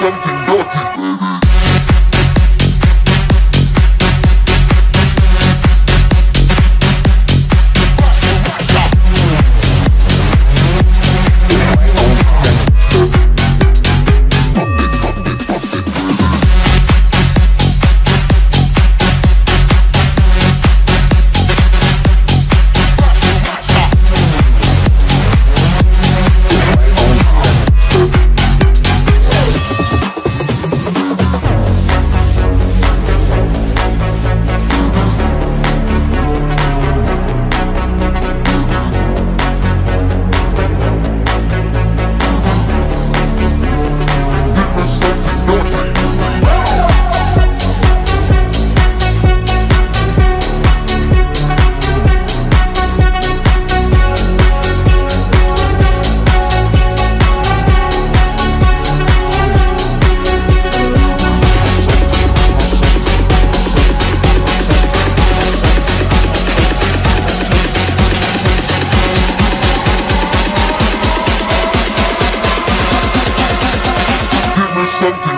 something naughty. something